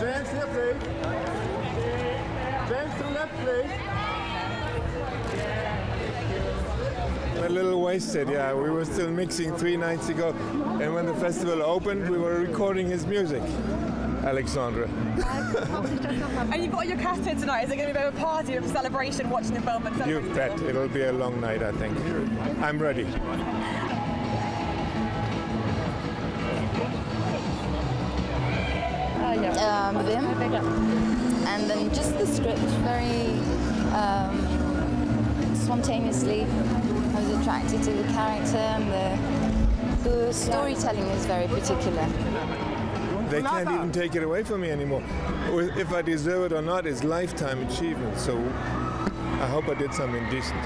James, here, please. James, to the left, please. A little wasted, yeah. We were still mixing three nights ago, and when the festival opened, we were recording his music. Alexandre. And you've got your cast here tonight. Is it going to be a a party of celebration watching the film and You bet. It'll be a long night, I think. I'm ready. Um, with. And then just the script, very um, spontaneously. I was attracted to the character and the, the storytelling is very particular. They can't even take it away from me anymore. If I deserve it or not is lifetime achievement. So I hope I did something decent.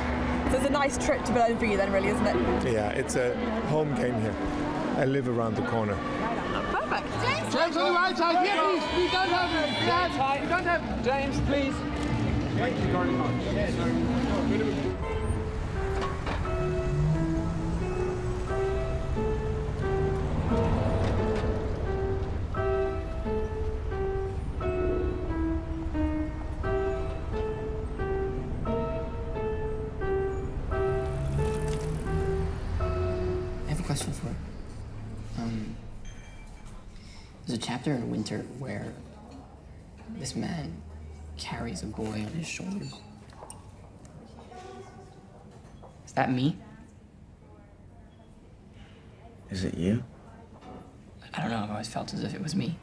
So it's a nice trip to Berlin for you then, really, isn't it? Yeah, it's a home game here. I live around the corner. Perfect. James, on the right side, here, please. We don't have it. We don't have James, please. Thank you very much. I have a question for. Um, there's a chapter in Winter where this man carries a boy on his shoulders. Is that me? Is it you? I don't know. I've always felt as if it was me.